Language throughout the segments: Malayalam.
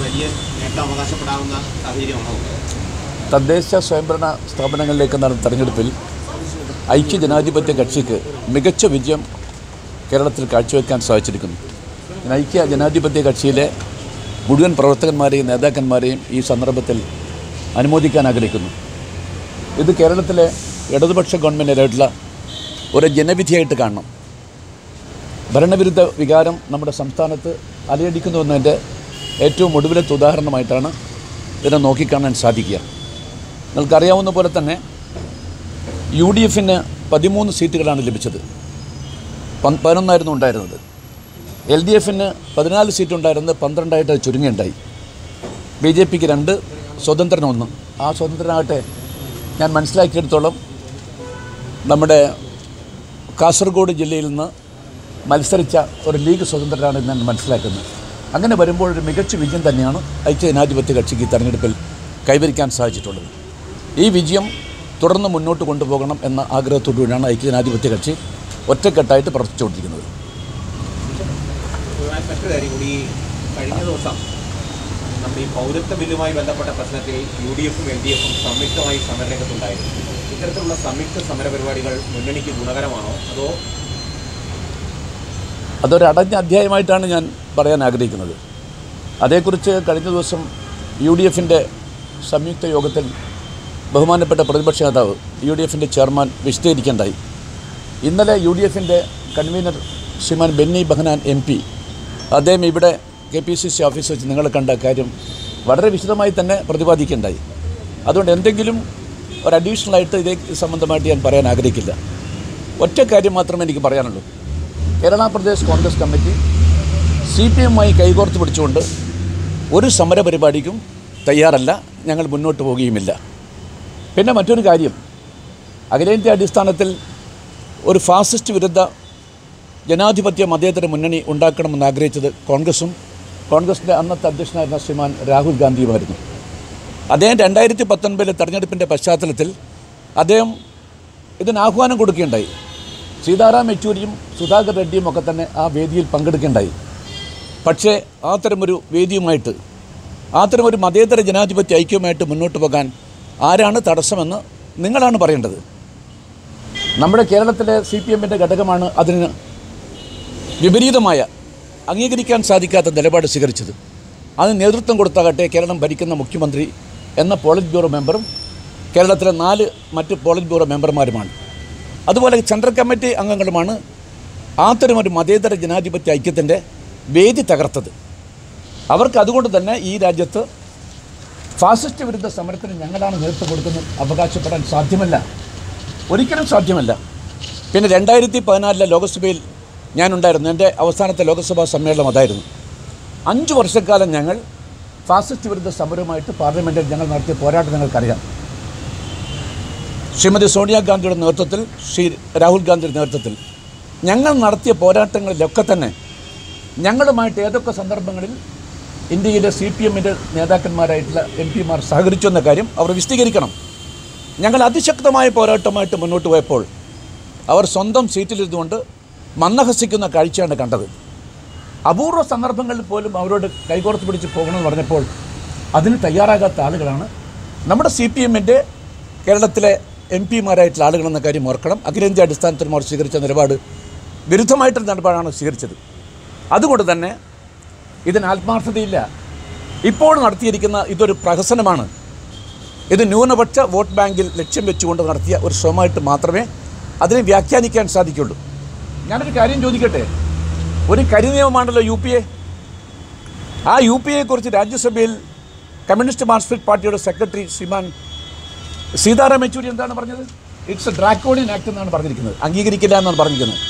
വലിയ നേട്ടം തദ്ദേശ സ്വയംഭരണ സ്ഥാപനങ്ങളിലേക്ക് നടന്ന തെരഞ്ഞെടുപ്പിൽ ഐക്യ ജനാധിപത്യ കക്ഷിക്ക് മികച്ച വിജയം കേരളത്തിൽ കാഴ്ചവെക്കാൻ സാധിച്ചിരിക്കുന്നു. ഐക്യ ജനാധിപത്യ കക്ഷിയിലെ മുഴുവൻ പ്രവർത്തകന്മാരെയും നേതാക്കന്മാരെയും ഈ സന്ദർഭത്തിൽ അനുമോദിക്കാൻ ആഗ്രഹിക്കുന്നു. ഇത് കേരളത്തിലെ ഇടതുപക്ഷ ഗവൺമെന്റിനായിട്ടുള്ള ഒരു ജനവിധിയായിട്ട് കാണണം. ഭരണവിരുദ്ധ വികാരം നമ്മുടെ സംസ്ഥാനത്ത് അലയടിക്കുന്നു എന്നതിന്റെ ഏറ്റവും ഒടുവിലത്തെ ഉദാഹരണമായിട്ടാണ് ഇതിനെ നോക്കിക്കാണാൻ സാധിക്കുക. നിങ്ങൾക്കറിയാവുന്ന പോലെ തന്നെ യു ഡി എഫിന് പതിമൂന്ന് സീറ്റുകളാണ് ലഭിച്ചത്. പതിനൊന്നായിരുന്നു ഉണ്ടായിരുന്നത്. എൽ ഡി എഫിന് പതിനാല് സീറ്റ് ഉണ്ടായിരുന്നത് പന്ത്രണ്ടായിട്ട് ചുരുങ്ങിയുണ്ടായി. ബി ജെ പിക്ക് രണ്ട് സ്വതന്ത്രനൊന്ന് ആ സ്വതന്ത്രനാകട്ടെ ഞാൻ മനസ്സിലാക്കിയെടുത്തോളം നമ്മുടെ കാസർഗോഡ് ജില്ലയിൽ നിന്ന് മത്സരിച്ച ഒരു ലീഗ് സ്വതന്ത്രനാണ് ഞാൻ മനസ്സിലാക്കുന്നത് അങ്ങനെ വരുമ്പോൾ ഒരു മികച്ച വിജയം തന്നെയാണ് ഐക്യ ജനാധിപത്യ കക്ഷിക്ക് ഈ തെരഞ്ഞെടുപ്പിൽ കൈവരിക്കാൻ സാധിച്ചിട്ടുള്ളത്. ഈ വിജയം തുടർന്ന് മുന്നോട്ട് കൊണ്ടുപോകണം എന്ന ആഗ്രഹത്തോടുകൂടിയാണ് ഐക്യ ജനാധിപത്യ കക്ഷി ഒറ്റക്കെട്ടായിട്ട് പ്രവർത്തിച്ചുകൊണ്ടിരിക്കുന്നത്. നമ്മുടെ ഈ പൗരത്വ ബില്ലുമായി ബന്ധപ്പെട്ട പ്രശ്നത്തിൽ യു ഡി എഫും എൽ ഡി എഫും സംയുക്തമായി സമരരംഗത്തുണ്ടായിരുന്നു. ഇത്തരത്തിലുള്ള സംയുക്ത സമരപരിപാടികൾ മുന്നണിക്ക് ഗുണകരമാണോ? അതോ അതൊരു അടഞ്ഞ അധ്യായമായിട്ടാണ് ഞാൻ പറയാൻ ആഗ്രഹിക്കുന്നത്. അതേക്കുറിച്ച് കഴിഞ്ഞ ദിവസം യു ഡി എഫിന്റെ സംയുക്ത യോഗത്തിൽ ബഹുമാനപ്പെട്ട പ്രതിപക്ഷ നേതാവ് യു ഡി എഫിന്റെ ചെയർമാൻ വിശദീകരിക്കേണ്ടായി ഇന്നലെ യു ഡി എഫിന്റെ convenor Shriman Benny Behanan M P അദ്ദേഹം ഇവിടെ K P C C office വെച്ച് നിങ്ങൾ കണ്ട കാര്യം വളരെ വിശദമായി തന്നെ പ്രതിപാദിക്കേണ്ടായി അതുകൊണ്ട് എന്തെങ്കിലും ഒരു അഡീഷണൽ ആയിട്ട് ഇതേ സംബന്ധമായിട്ട് ഞാൻ പറയാൻ ആഗ്രഹിക്കില്ല. ഒറ്റ കാര്യം മാത്രമേ എനിക്ക് പറയാനുള്ളൂ. Kerala Pradesh Congress committee C P എമ്മായി കൈകോർത്ത് പിടിച്ചുകൊണ്ട് ഒരു സമര പരിപാടിക്കും തയ്യാറല്ല ഞങ്ങൾ മുന്നോട്ട് പോവുകയുമില്ല പിന്നെ മറ്റൊരു കാര്യം അഖിലേന്ത്യാ അടിസ്ഥാനത്തിൽ ഒരു ഫാസിസ്റ്റ് വിരുദ്ധ ജനാധിപത്യ മതേതര മുന്നണി ഉണ്ടാക്കണമെന്ന് ആഗ്രഹിച്ചത് കോൺഗ്രസും. കോൺഗ്രസിന്റെ അന്നത്തെ അധ്യക്ഷനായിരുന്ന ശ്രീമാൻ രാഹുൽ ഗാന്ധിയുമായിരുന്നു. അദ്ദേഹം രണ്ടായിരത്തി പത്തൊൻപതിലെ തെരഞ്ഞെടുപ്പിന്റെ പശ്ചാത്തലത്തിൽ അദ്ദേഹം ഇതിന് ആഹ്വാനം കൊടുക്കുകയുണ്ടായി. സീതാറാം യെച്ചൂരിയും സുധാകർ റെഡ്ഡിയും ഒക്കെ തന്നെ ആ വേദിയിൽ പങ്കെടുക്കേണ്ടായി പക്ഷേ അത്തരമൊരു വേദിയുമായിട്ട് അത്തരമൊരു മതേതര ജനാധിപത്യ ഐക്യവുമായിട്ട് മുന്നോട്ട് പോകാൻ ആരാണ് തടസ്സമെന്ന് നിങ്ങളാണ് പറയേണ്ടത്. നമ്മുടെ കേരളത്തിലെ സി പി എമ്മിന്റെ ഘടകമാണ് അതിന് വിപരീതമായ അംഗീകരിക്കാൻ സാധിക്കാത്ത നിലപാട് സ്വീകരിച്ചത്. അതിന് നേതൃത്വം കൊടുത്താകട്ടെ കേരളം ഭരിക്കുന്ന മുഖ്യമന്ത്രി എന്ന പോളിറ്റ് ബ്യൂറോ മെമ്പറും കേരളത്തിലെ നാല് മറ്റ് പോളിറ്റ് ബ്യൂറോ മെമ്പർമാരുമാണ്. അതുപോലെ സെൻട്രൽ കമ്മിറ്റി അംഗങ്ങളുമാണ് അത്തരമൊരു മതേതര ജനാധിപത്യ ഐക്യത്തിന്റെ വേദി തകർത്തത്. അവർക്ക് അതുകൊണ്ട് തന്നെ ഈ രാജ്യത്ത് ഫാസിസ്റ്റ് വിരുദ്ധ സമരത്തിന് ഞങ്ങളാണ് നേതൃത്വം കൊടുക്കുന്നത് അവകാശപ്പെടാൻ സാധ്യമല്ല. ഒരിക്കലും സാധ്യമല്ല. പിന്നെ രണ്ടായിരത്തി പതിനാലിലെ ലോകസഭയിൽ ഞാനുണ്ടായിരുന്നു എന്റെ അവസാനത്തെ ലോകസഭാ സമ്മേളനം അതായിരുന്നു. അഞ്ച് വർഷക്കാലം ഞങ്ങൾ ഫാസിസ്റ്റ് വിരുദ്ധ സമരവുമായിട്ട് പാർലമെന്റിൽ ഞങ്ങൾ നടത്തിയ പോരാട്ടം നിങ്ങൾക്കറിയാം. ശ്രീമതി സോണിയാഗാന്ധിയുടെ നേതൃത്വത്തിൽ ശ്രീ രാഹുൽ ഗാന്ധിയുടെ നേതൃത്വത്തിൽ ഞങ്ങൾ നടത്തിയ പോരാട്ടങ്ങളിലൊക്കെ തന്നെ ഞങ്ങളുമായിട്ട് ഏതൊക്കെ സന്ദർഭങ്ങളിൽ ഇന്ത്യയിലെ സി പി എമ്മിന്റെ നേതാക്കന്മാരായിട്ടുള്ള എം പിമാർ സഹകരിച്ചു എന്ന കാര്യം അവർ വിശദീകരിക്കണം. ഞങ്ങൾ അതിശക്തമായ പോരാട്ടമായിട്ട് മുന്നോട്ട് പോയപ്പോൾ അവർ സ്വന്തം സീറ്റിലിരുന്നുകൊണ്ട് മന്ദഹസിക്കുന്ന കാഴ്ചയാണ് കണ്ടത്. അപൂർവ സന്ദർഭങ്ങളിൽ പോലും അവരോട് കൈകോർത്ത് പിടിച്ച് പോകണമെന്ന് പറഞ്ഞപ്പോൾ അതിന് തയ്യാറാകാത്ത ആളുകളാണ് നമ്മുടെ സി പി എമ്മിന്റെ കേരളത്തിലെ എം പിമാരായിട്ടുള്ള ആളുകളെന്ന കാര്യം ഓർക്കണം. അഖിലേന്ത്യാ അടിസ്ഥാനത്തിൽ അവർ സ്വീകരിച്ച നിലപാട് വിരുദ്ധമായിട്ടൊരു നിലപാടാണ് സ്വീകരിച്ചത്. അതുകൊണ്ട് തന്നെ ഇതിന് ആത്മാർത്ഥതയില്ല. ഇപ്പോൾ നടത്തിയിരിക്കുന്ന ഇതൊരു പ്രഹസനമാണ്. ഇത് ന്യൂനപക്ഷ വോട്ട് ബാങ്കിൽ ലക്ഷ്യം വെച്ചുകൊണ്ട് നടത്തിയ ഒരു ശ്രമമായിട്ട് മാത്രമേ അതിനെ വ്യാഖ്യാനിക്കാൻ സാധിക്കുള്ളൂ. ഞാനൊരു കാര്യം ചോദിക്കട്ടെ? ഒരു കരിനിയമമാണല്ലോ യു പി എ. ആ യു പി എയെക്കുറിച്ച് രാജ്യസഭയിൽ കമ്മ്യൂണിസ്റ്റ് മാർക്സിസ്റ്റ് പാർട്ടിയുടെ സെക്രട്ടറി ശ്രീമാൻ സീതാറാം യെച്ചൂരി എന്താണ് പറഞ്ഞത്? ഇറ്റ്സ് എ ഡ്രാക്കോണിയൻ ആക്ട് എന്നാണ് പറഞ്ഞിരിക്കുന്നത്. അംഗീകരിക്കില്ല എന്നാണ് പറഞ്ഞിരിക്കുന്നത്.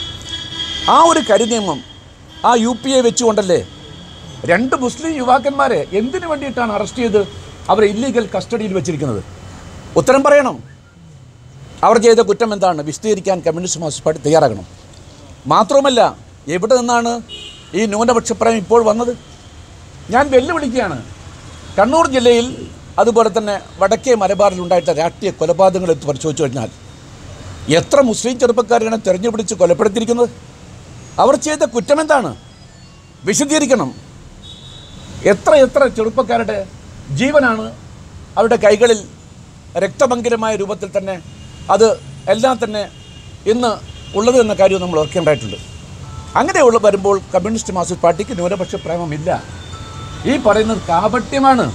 ആ ഒരു കരിനിയമം ആ യു പി എ വെച്ചുകൊണ്ടല്ലേ രണ്ട് മുസ്ലിം യുവാക്കന്മാരെ എന്തിനു വേണ്ടിയിട്ടാണ് അറസ്റ്റ് ചെയ്ത് അവരെ ഇല്ലീഗൽ കസ്റ്റഡിയിൽ വെച്ചിരിക്കുന്നത്? ഉത്തരം പറയണം. അവർ ചെയ്ത കുറ്റം എന്താണ്? വിശദീകരിക്കാൻ കമ്മ്യൂണിസ്റ്റ് മാർക്സിസ്റ്റ് പാർട്ടി തയ്യാറാകണം. മാത്രവുമല്ല എവിടെ നിന്നാണ് ഈ ന്യൂനപക്ഷപ്രായം ഇപ്പോൾ വന്നത്? ഞാൻ വെല്ലുവിളിക്കുകയാണ്. കണ്ണൂർ ജില്ലയിൽ അതുപോലെ തന്നെ വടക്കേ മലബാറിൽ ഉണ്ടായിട്ട രാഷ്ട്രീയ കൊലപാതകങ്ങൾ എടുത്ത് പരിശോധിച്ചു കഴിഞ്ഞാൽ എത്ര മുസ്ലിം ചെറുപ്പക്കാരെയാണ് തെരഞ്ഞുപിടിച്ച് കൊലപ്പെടുത്തിയിരിക്കുന്നത്? അവർ ചെയ്ത കുറ്റമെന്താണ് വിശദീകരിക്കണം. എത്ര എത്ര ചെറുപ്പക്കാരുടെ ജീവനാണ് അവരുടെ കൈകളിൽ രക്തഭങ്കരമായ രൂപത്തിൽ തന്നെ അത് എല്ലാം തന്നെ ഇന്ന് ഉള്ളത് എന്ന കാര്യവും നമ്മൾ ഓർക്കേണ്ടതായിട്ടുണ്ട്. അങ്ങനെയുള്ള വരുമ്പോൾ കമ്മ്യൂണിസ്റ്റ് മാർക്സിസ്റ്റ് പാർട്ടിക്ക് ന്യൂനപക്ഷ പ്രേമമില്ല. ഈ പറയുന്നത് കാപട്യമാണ്.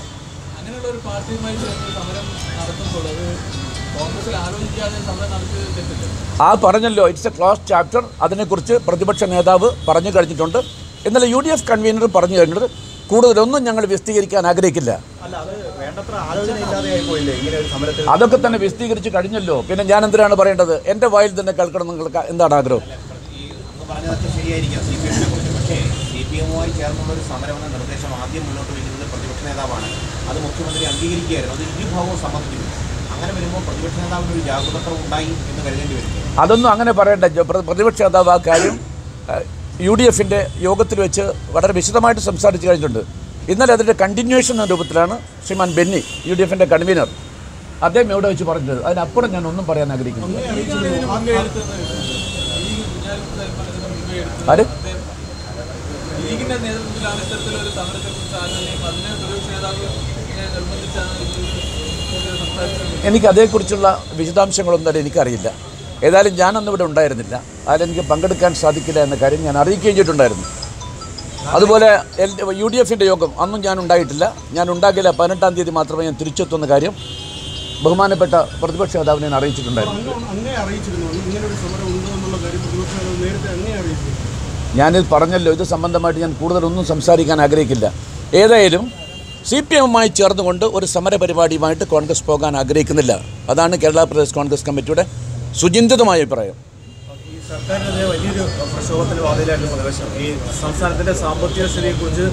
ആ പറഞ്ഞല്ലോ ഇറ്റ്സ് എ ക്ലോസ് ചാപ്റ്റർ അതിനെക്കുറിച്ച് പ്രതിപക്ഷ നേതാവ് പറഞ്ഞു കഴിഞ്ഞിട്ടുണ്ട്. ഇന്നലെ യു ഡി എഫ് കൺവീനർ പറഞ്ഞു കഴിഞ്ഞത് കൂടുതലൊന്നും ഞങ്ങൾ വിശദീകരിക്കാൻ ആഗ്രഹിക്കില്ല. അതൊക്കെ തന്നെ വിശദീകരിച്ച് കഴിഞ്ഞല്ലോ. പിന്നെ ഞാൻ എന്തിനാണ് പറയേണ്ടത്? എന്റെ വായിൽ തന്നെ കേൾക്കണം നിങ്ങൾക്ക് എന്താണ് ആഗ്രഹം? പറഞ്ഞതൊക്കെ ശരിയായിരിക്കാം. സി പി എമ്മിനെ കുറിച്ച്. പക്ഷേ സി പി എമ്മുമായി ചേർന്നുള്ള ഒരു സമരമെന്ന നിർദ്ദേശം ആദ്യം മുന്നോട്ട് വയ്ക്കുന്നത് പ്രതിപക്ഷ നേതാവാണ്. അത് മുഖ്യമന്ത്രി അംഗീകരിക്കുകയായിരുന്നു. അത് ഇരുഭാഗവും സമ്മതിക്കുന്നു അങ്ങനെ വരുമ്പോൾ പ്രതിപക്ഷ നേതാവിന് ഒരു ജാഗ്രത ഉണ്ടായി എന്ന് കരുതേണ്ടി വരും. അതൊന്നും അങ്ങനെ പറയേണ്ട. പ്രതിപക്ഷ നേതാവ് ആ കാര്യം യു ഡി എഫിന്റെ യോഗത്തിൽ വെച്ച് വളരെ വിശദമായിട്ട് സംസാരിച്ചു കഴിഞ്ഞിട്ടുണ്ട്. ഇന്നലെ അതിന്റെ കണ്ടിന്യൂഷൻ എന്ന രൂപത്തിലാണ് ശ്രീമാൻ ബെന്നി യു ഡി എഫിന്റെ കൺവീനർ അദ്ദേഹം എവിടെ വെച്ച് പറഞ്ഞത്? അതിനപ്പുറം ഞാൻ ഒന്നും പറയാൻ ആഗ്രഹിക്കുന്നു ആര്? എനിക്ക് അതേക്കുറിച്ചുള്ള വിശദാംശങ്ങളൊന്നും തന്നെ എനിക്കറിയില്ല. ഏതായാലും ഞാനന്ന് ഇവിടെ ഉണ്ടായിരുന്നില്ല. അതിലെനിക്ക് പങ്കെടുക്കാൻ സാധിക്കില്ല എന്ന കാര്യം ഞാൻ അറിയിക്കുകയും ചെയ്തിട്ടുണ്ടായിരുന്നു. അതുപോലെ എൽ യു ഡി എഫിന്റെ യോഗം അന്നും ഞാൻ ഉണ്ടായിട്ടില്ല. ഞാൻ ഉണ്ടാകില്ല പതിനെട്ടാം തീയതി മാത്രമേ ഞാൻ തിരിച്ചെത്തുന്ന കാര്യം ബഹുമാനപ്പെട്ട പ്രതിപക്ഷ നേതാവിനെ അറിയിച്ചിട്ടുണ്ടായിരുന്നു. ഞാനിത് പറഞ്ഞല്ലോ ഇത് സംബന്ധമായിട്ട് ഞാൻ കൂടുതലൊന്നും സംസാരിക്കാൻ ആഗ്രഹിക്കില്ല. ഏതായാലും സി പി എമ്മുമായി ചേർന്നുകൊണ്ട് ഒരു സമരപരിപാടിയുമായിട്ട് കോൺഗ്രസ് പോകാൻ ആഗ്രഹിക്കുന്നില്ല. അതാണ് കേരള പ്രദേശ് കോൺഗ്രസ് കമ്മിറ്റിയുടെ സുചിന്തിതമായ അഭിപ്രായം. സർക്കാരിനെതിരെ വലിയൊരു പ്രക്ഷോഭത്തിന് വാതിലായിരുന്നു പ്രദേശം. ഈ സംസ്ഥാനത്തിന്റെ സാമ്പത്തിക സ്ഥിതിയെക്കുറിച്ച്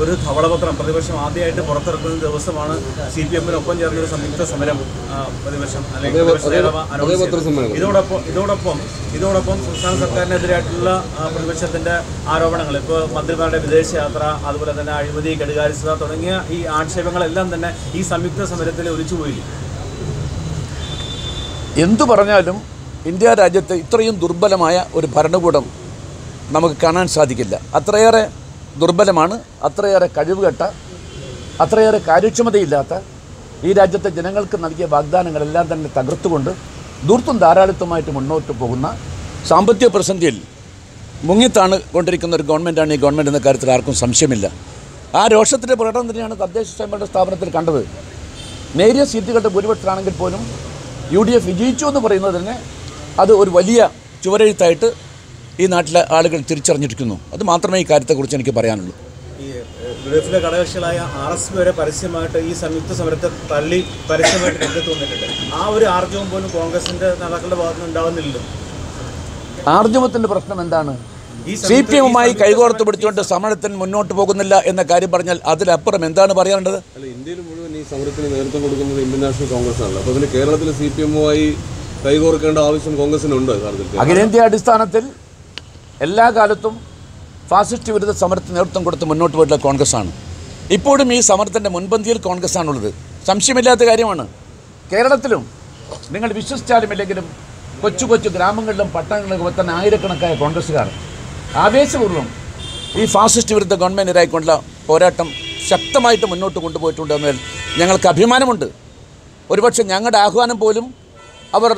ഒരു ധവളപത്രം പ്രതിപക്ഷം ആദ്യമായിട്ട് പുറത്തിറക്കുന്ന ദിവസമാണ് സി പി എമ്മിനൊപ്പം ചേർന്നൊരു സംയുക്ത സമരം പ്രതിപക്ഷം അല്ലെങ്കിൽ. ഇതോടൊപ്പം ഇതോടൊപ്പം ഇതോടൊപ്പം സംസ്ഥാന സർക്കാരിനെതിരായിട്ടുള്ള പ്രതിപക്ഷത്തിന്റെ ആരോപണങ്ങൾ ഇപ്പോൾ മന്ത്രിമാരുടെ വിദേശയാത്ര അതുപോലെ തന്നെ അഴിമതി കെടുകാര്യസ്ഥത തുടങ്ങിയ ഈ ആക്ഷേപങ്ങളെല്ലാം തന്നെ ഈ സംയുക്ത സമരത്തിൽ ഒലിച്ചുപോയി എന്തു പറഞ്ഞാലും ഇന്ത്യ രാജ്യത്ത് ഇത്രയും ദുർബലമായ ഒരു ഭരണകൂടം നമുക്ക് കാണാൻ സാധിക്കില്ല. അത്രയേറെ ദുർബലമാണ്. അത്രയേറെ കഴിവുകെട്ട അത്രയേറെ കാര്യക്ഷമതയില്ലാത്ത ഈ രാജ്യത്തെ ജനങ്ങൾക്ക് നൽകിയ വാഗ്ദാനങ്ങളെല്ലാം തന്നെ തകർത്തുകൊണ്ട് ദൂർത്തും ധാരാളിത്തമായിട്ട് മുന്നോട്ട് പോകുന്ന സാമ്പത്തിക പ്രതിസന്ധിയിൽ മുങ്ങിത്താണ് കൊണ്ടിരിക്കുന്ന ഒരു ഗവൺമെന്റാണ് ഈ ഗവൺമെന്റ് എന്ന കാര്യത്തിൽ ആർക്കും സംശയമില്ല. ആ രോഷത്തിന്റെ പ്രകടനം തന്നെയാണ് തദ്ദേശ സ്വയംഭരണ സ്ഥാപനത്തിൽ കണ്ടത്. നേരിയ സീറ്റുകളുടെ ഭൂരിപക്ഷത്തിലാണെങ്കിൽ പോലും യു ഡി എഫ് വിജയിച്ചു എന്ന് പറയുന്നത് തന്നെ അത് ഒരു വലിയ ചുവരെഴുത്തായിട്ട് ഈ നാട്ടിലെ ആളുകൾ തിരിച്ചറിഞ്ഞിരിക്കുന്നു. അത് മാത്രമേ ഈ കാര്യത്തെക്കുറിച്ച് എനിക്ക് പറയാനുള്ളൂ. ഈ യു ഡി എഫിലെ ഘടകകക്ഷികളായ ആർ എസ് പി വരെ പരസ്യമായിട്ട് ഈ സംയുക്ത സമരത്തെ തള്ളി പരസ്യമായിട്ട് രംഗത്ത് വന്നിട്ടുണ്ട്. ആ ഒരു ആർജവം പോലും കോൺഗ്രസിന്റെ നേതാക്കളുടെ ഭാഗത്ത് നിന്ന് ഉണ്ടാവുന്നില്ലല്ലോ. ആർജവത്തിന്റെ പ്രശ്നം എന്താണ്? സി പി എമ്മുമായി കൈകോർത്ത് പിടിച്ചുകൊണ്ട് സമരത്തിന് മുന്നോട്ട് പോകുന്നില്ല എന്ന കാര്യം പറഞ്ഞാൽ അതിലപ്പുറം എന്താണ് പറയാനുള്ളത്? അല്ല ഇന്ത്യയിൽ മുഴുവൻ ഈ സമരത്തിന് നേതൃത്വം കൊടുക്കുന്നത് ഇന്ത്യൻ നാഷണൽ കോൺഗ്രസ് ആണല്ലോ അപ്പോൾ അതിന് കേരളത്തിൽ സി പി എമ്മുമായി കൈകോർക്കേണ്ട ആവശ്യം കോൺഗ്രസിനുണ്ട് അഖിലേന്ത്യാ അടിസ്ഥാനത്തിൽ എല്ലാ കാലത്തും ഫാസിസ്റ്റ് വിരുദ്ധ സമരത്തിന് നേതൃത്വം കൊടുത്ത് മുന്നോട്ട് പോയിട്ടുള്ള കോൺഗ്രസ്സാണ്. ഇപ്പോഴും ഈ സമരത്തിന്റെ മുൻപന്തിയിൽ കോൺഗ്രസ്സാണുള്ളത്. സംശയമില്ലാത്ത കാര്യമാണ്. കേരളത്തിലും നിങ്ങൾ വിശ്വസിച്ചാലും ഇല്ലെങ്കിലും കൊച്ചു കൊച്ചു ഗ്രാമങ്ങളിലും പട്ടണങ്ങളിലും തന്നെ ആയിരക്കണക്കായ കോൺഗ്രസ്സുകാർ ആവേശപൂർവം ഈ ഫാസിസ്റ്റ് വിരുദ്ധ ഗവൺമെന്റിനായിക്കൊണ്ടുള്ള പോരാട്ടം ശക്തമായിട്ട് മുന്നോട്ട് കൊണ്ടുപോയിട്ടുണ്ട് എന്നതിൽ ഞങ്ങൾക്ക് അഭിമാനമുണ്ട്. ഒരുപക്ഷെ ഞങ്ങളുടെ ആഹ്വാനം പോലും അവർ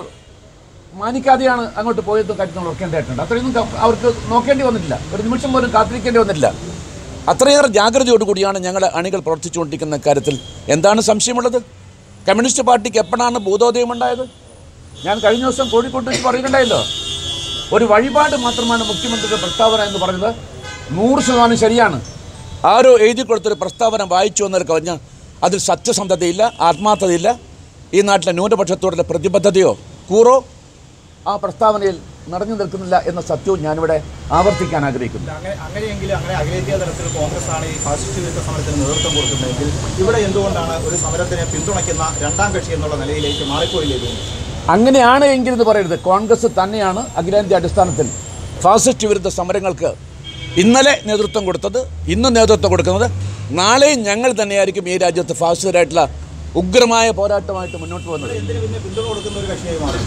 മാനിക്കാതെയാണ് അങ്ങോട്ട് പോയത് കാര്യം നമ്മൾ അത്രയൊന്നും അവർക്ക് നോക്കേണ്ടി വന്നിട്ടില്ല. ഒരു നിമിഷം പോലും കാത്തിരിക്കേണ്ടി വന്നിട്ടില്ല. അത്രയേറെ ജാഗ്രതയോടുകൂടിയാണ് ഞങ്ങളുടെ അണികൾ പ്രവർത്തിച്ചുകൊണ്ടിരിക്കുന്ന കാര്യത്തിൽ എന്താണ് സംശയമുള്ളത്? കമ്മ്യൂണിസ്റ്റ് പാർട്ടിക്ക് എപ്പോഴാണ് ബോധോദയം ഉണ്ടായത്? ഞാൻ കഴിഞ്ഞ ദിവസം കോഴിക്കോട്ട് വെച്ച് പറയുന്നുണ്ടായല്ലോ ഒരു വഴിപാട് മാത്രമാണ് മുഖ്യമന്ത്രിയുടെ പ്രസ്താവന എന്ന് പറയുന്നത്. നൂറ് ശതമാനം ശരിയാണ്. ആരോ എഴുതി കൊടുത്തൊരു പ്രസ്താവന വായിച്ചു എന്നൊരു കവിഞ്ഞ അതിൽ സത്യസന്ധതയില്ല ആത്മാർത്ഥതയില്ല. ഈ നാട്ടിലെ ന്യൂനപക്ഷത്തോടുള്ള പ്രതിബദ്ധതയോ കൂറോ ആ പ്രസ്താവനയിൽ നിറഞ്ഞു നിൽക്കുന്നില്ല എന്ന സത്യവും ഞാനിവിടെ ആവർത്തിക്കാൻ ആഗ്രഹിക്കുന്നു. അങ്ങനെ അങ്ങനെയെങ്കിൽ അങ്ങനെ അഖിലേന്ത്യാ തലത്തിൽ കോൺഗ്രസ് ആണ് ഈ ഫാസിസ്റ്റ് വിരുദ്ധ സമരത്തിന് നേതൃത്വം കൊടുക്കുന്നതെങ്കിൽ ഇവിടെ എന്തുകൊണ്ടാണ് ഒരു സമരത്തിനെ പിന്തുണയ്ക്കുന്ന രണ്ടാം കക്ഷി എന്നുള്ള നിലയിലേക്ക് മാറിപ്പോയില്ലേ ഇത്? അങ്ങനെയാണ് എങ്കിൽ എന്ന് പറയരുത്. കോൺഗ്രസ് തന്നെയാണ് അഖിലേന്ത്യാ അടിസ്ഥാനത്തിൽ ഫാസിസ്റ്റ് വിരുദ്ധ സമരങ്ങൾക്ക് ഇന്നലെ നേതൃത്വം കൊടുത്തത് ഇന്ന് നേതൃത്വം കൊടുക്കുന്നത്. നാളെയും ഞങ്ങൾ തന്നെയായിരിക്കും ഈ രാജ്യത്ത് ഫാസിസ്റ്റരായിട്ടുള്ള ഉഗ്രമായ പോരാട്ടമായിട്ട് മുന്നോട്ട് പോകുന്നത് എന്തിനു പിന്നെ പിന്തുണ കൊടുക്കുന്ന ഒരു കക്ഷിയായി മാറി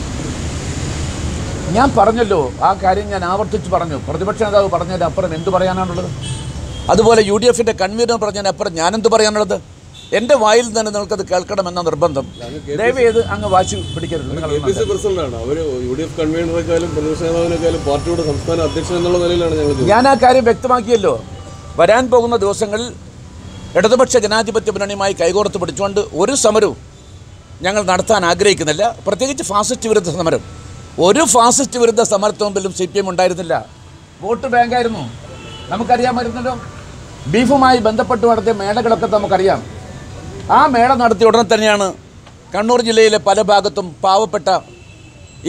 ഞാൻ പറഞ്ഞല്ലോ ആ കാര്യം ഞാൻ ആവർത്തിച്ച് പറഞ്ഞു. പ്രതിപക്ഷ നേതാവ് പറഞ്ഞതിന് അപ്പുറം എന്ത് പറയാനാണുള്ളത്? അതുപോലെ യു ഡി എഫിന്റെ കൺവീനർ പറഞ്ഞതിന് അപ്പുറം ഞാനെന്ത് പറയാനുള്ളത്? എന്റെ വായിൽ തന്നെ നിങ്ങൾക്കത് കേൾക്കണമെന്ന നിർബന്ധം. ദയവ് ചെയ്ത് അങ്ങ് വാശി പിടിക്കരുത്. ഞാൻ ആ കാര്യം വ്യക്തമാക്കിയല്ലോ. വരാൻ പോകുന്ന ദിവസങ്ങളിൽ ഇടതുപക്ഷ ജനാധിപത്യ മുന്നണിയുമായി കൈകോർത്ത് പിടിച്ചുകൊണ്ട് ഒരു സമരവും ഞങ്ങൾ നടത്താൻ ആഗ്രഹിക്കുന്നില്ല. പ്രത്യേകിച്ച് ഫാസിസ്റ്റ് വിരുദ്ധ സമരം. ഒരു ഫാസിസ്റ്റ് വിരുദ്ധ സമരത്തിന് മുമ്പിലും സി പി എം ഉണ്ടായിരുന്നില്ല. വോട്ട് ബാങ്കായിരുന്നു നമുക്കറിയാമായിരുന്നല്ലോ ബീഫുമായി ബന്ധപ്പെട്ട് നടത്തിയ മേളകളൊക്കെ നമുക്കറിയാം. ആ മേള നടത്തിയ ഉടനെ തന്നെയാണ് കണ്ണൂർ ജില്ലയിലെ പല ഭാഗത്തും പാവപ്പെട്ട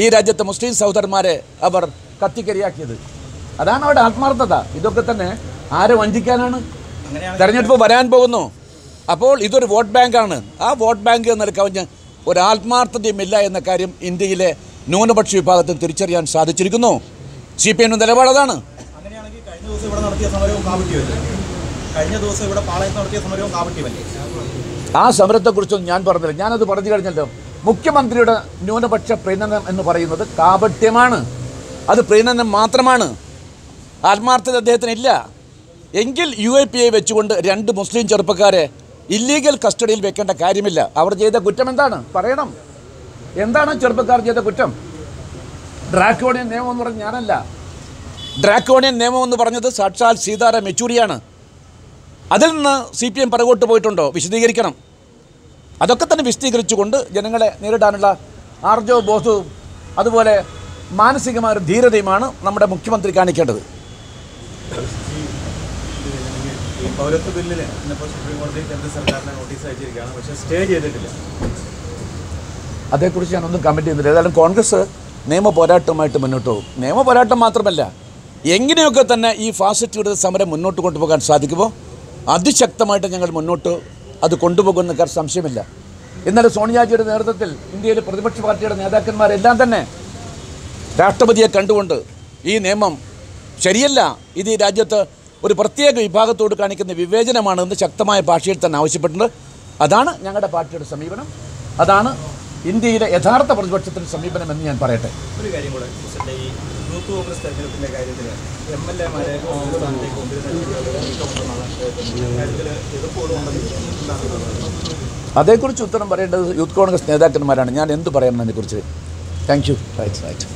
ഈ രാജ്യത്തെ മുസ്ലിം സഹോദരന്മാരെ അവർ കത്തിക്കരിയാക്കിയത്. അതാണ് അവരുടെ ആത്മാർത്ഥത. ഇതൊക്കെ തന്നെ ആരെ വഞ്ചിക്കാനാണ്? തെരഞ്ഞെടുപ്പ് വരാൻ പോകുന്നു. അപ്പോൾ ഇതൊരു വോട്ട് ബാങ്കാണ് ആ വോട്ട് ബാങ്ക് എന്നൊരു കവിഞ്ഞ് ഒരു ആത്മാർത്ഥതയുമില്ല എന്ന കാര്യം ഇന്ത്യയിലെ ന്യൂനപക്ഷ വിഭാഗത്തിന് തിരിച്ചറിയാൻ സാധിച്ചിരിക്കുന്നു. സി പി എമ്മിന്റെ നിലപാട് അതാണ് ആ സമരത്തെക്കുറിച്ചൊന്നും ഞാൻ പറഞ്ഞില്ല. ഞാനത് പറഞ്ഞു കഴിഞ്ഞല്ലോ. മുഖ്യമന്ത്രിയുടെ ന്യൂനപക്ഷ പ്രീണനം എന്ന് പറയുന്നത് കാപട്യമാണ്. അത് പ്രീണനം മാത്രമാണ്. ആത്മാർത്ഥത അദ്ദേഹത്തിന് ഇല്ല. എങ്കിൽ യു എ പി ഐ വെച്ചുകൊണ്ട് രണ്ട് മുസ്ലിം ചെറുപ്പക്കാരെ ഇല്ലീഗൽ കസ്റ്റഡിയിൽ വെക്കേണ്ട കാര്യമില്ല. അവർ ചെയ്ത കുറ്റം എന്താണ്? പറയണം. എന്താണ് ചെറുപ്പക്കാർ ചെയ്ത കുറ്റം? ഡ്രാക്കോണിയൻ നിയമം എന്ന് പറഞ്ഞ ഞാനല്ല. ഡ്രാക്കോണിയൻ നിയമം എന്ന് പറഞ്ഞത് സാക്ഷാൽ സീതാറാം യെച്ചൂരിയാണ്. അതിൽ നിന്ന് സി പി എം പിറകോട്ട് പോയിട്ടുണ്ടോ? വിശദീകരിക്കണം. അതൊക്കെ തന്നെ വിശദീകരിച്ചുകൊണ്ട് ജനങ്ങളെ നേരിടാനുള്ള ആർജോ ബോധവും അതുപോലെ മാനസികമായ ഒരു ധീരതയുമാണ് നമ്മുടെ മുഖ്യമന്ത്രി കാണിക്കേണ്ടത്. പൗരത്വ ബില്ലിന് ഇന്നിപ്പോൾ സുപ്രീം കോടതി കേന്ദ്ര സർക്കാരിനെ നോട്ടീസ് അയച്ചിരിക്കുകയാണ്. പക്ഷേ സ്റ്റേ ചെയ്തിട്ടില്ല. അതേക്കുറിച്ച് ഞാനൊന്നും കമന്റ് ചെയ്യുന്നില്ല. ഏതായാലും കോൺഗ്രസ് നിയമ പോരാട്ടമായിട്ട് മുന്നോട്ട് പോകും. നിയമ പോരാട്ടം മാത്രമല്ല എങ്ങനെയൊക്കെ തന്നെ ഈ ഫാസിസ്റ്റ് വിരുദ്ധ സമരം മുന്നോട്ട് കൊണ്ടുപോകാൻ സാധിക്കുമോ? അതിശക്തമായിട്ട് ഞങ്ങൾ മുന്നോട്ട് അത് കൊണ്ടുപോകുന്ന കാര്യം സംശയമില്ല. എന്നാൽ സോണിയാജിയുടെ നേതൃത്വത്തിൽ ഇന്ത്യയിലെ പ്രതിപക്ഷ പാർട്ടിയുടെ നേതാക്കന്മാരെല്ലാം തന്നെ രാഷ്ട്രപതിയെ കണ്ടുകൊണ്ട് ഈ നിയമം ശരിയല്ല ഇത് ഈ രാജ്യത്ത് ഒരു പ്രത്യേക വിഭാഗത്തോട് കാണിക്കുന്ന വിവേചനമാണെന്ന് ശക്തമായ ഭാഷയിൽ തന്നെ ആവശ്യപ്പെട്ടിട്ടുണ്ട്. അതാണ് ഞങ്ങളുടെ പാർട്ടിയുടെ സമീപനം. അതാണ് ഇന്ത്യയിലെ യഥാർത്ഥ പ്രതിപക്ഷത്തിന് സമീപനം എന്ന് ഞാൻ പറയട്ടെ. ഒരു കാര്യം കൂടെ ഈ യൂത്ത് കോൺഗ്രസ് തെരഞ്ഞെടുപ്പിന്റെ കാര്യത്തിൽ എം എൽ എമാരെ അതേക്കുറിച്ച് ഉത്തരം പറയേണ്ടത് യൂത്ത് കോൺഗ്രസ് നേതാക്കന്മാരാണ്. ഞാൻ എന്ത് പറയണം അതിനെക്കുറിച്ച്? Thank you right right